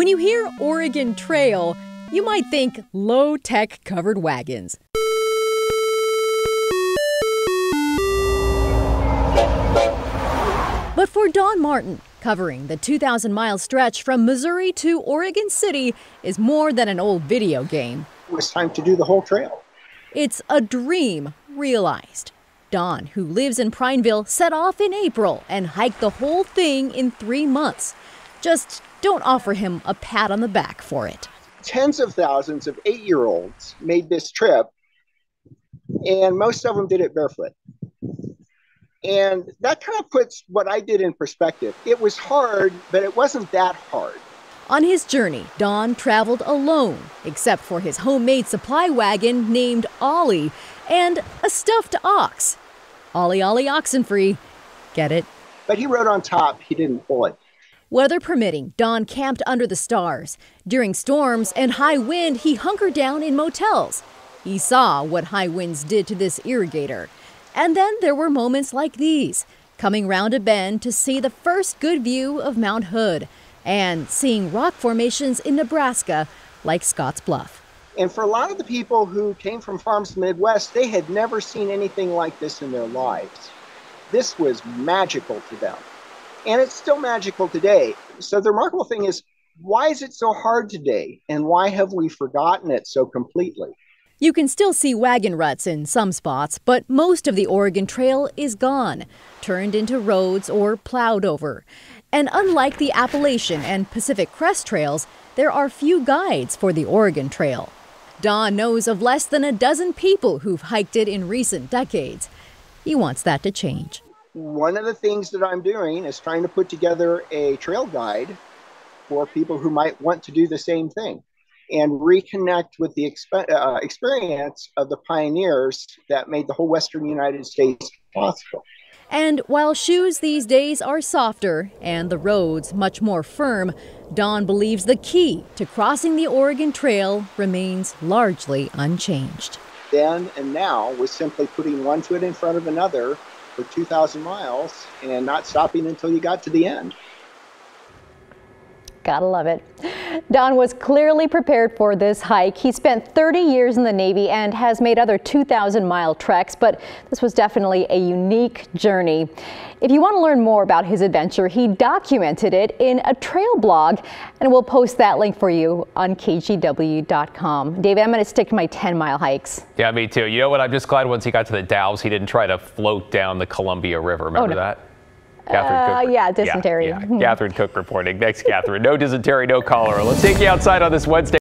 When you hear Oregon Trail, you might think low tech covered wagons. But for Don Martin, covering the 2,000 mile stretch from Missouri to Oregon City is more than an old video game. It was time to do the whole trail. It's a dream realized. Don, who lives in Prineville, set off in April and hiked the whole thing in three months. Just don't offer him a pat on the back for it. Tens of thousands of eight year olds made this trip, and most of them did it barefoot. And that kind of puts what I did in perspective. It was hard, but it wasn't that hard. On his journey, Don traveled alone, except for his homemade supply wagon named Ollie and a stuffed ox. Ollie Ollie Oxenfree. Get it? But he rode on top, he didn't pull it. Weather permitting, Don camped under the stars. During storms and high wind, he hunkered down in motels. He saw what high winds did to this irrigator. And then there were moments like these coming round a bend to see the first good view of Mount Hood and seeing rock formations in Nebraska like Scotts Bluff. And for a lot of the people who came from farms in the Midwest, they had never seen anything like this in their lives. This was magical to them and it's still magical today. So the remarkable thing is, why is it so hard today, and why have we forgotten it so completely? You can still see wagon ruts in some spots, but most of the Oregon Trail is gone, turned into roads or plowed over. And unlike the Appalachian and Pacific Crest trails, there are few guides for the Oregon Trail. Don knows of less than a dozen people who've hiked it in recent decades. He wants that to change one of the things that I'm doing is trying to put together a trail guide for people who might want to do the same thing and reconnect with the exp- uh, experience of the pioneers that made the whole Western United States possible. And while shoes these days are softer and the roads much more firm, Don believes the key to crossing the Oregon Trail remains largely unchanged. Then and now was simply putting one foot in front of another for 2,000 miles and not stopping until you got to the end. Gotta love it. Don was clearly prepared for this hike. He spent 30 years in the Navy and has made other 2,000 mile treks, but this was definitely a unique journey. If you want to learn more about his adventure, he documented it in a trail blog, and we'll post that link for you on KGW.com. David, I'm going to stick to my 10 mile hikes. Yeah, me too. You know what? I'm just glad once he got to the Dalles, he didn't try to float down the Columbia River. Remember oh, no. that? Catherine Cook. Uh, yeah, dysentery. Yeah, yeah. Catherine Cook reporting. Next, Catherine. No dysentery, no cholera. Let's take you outside on this Wednesday.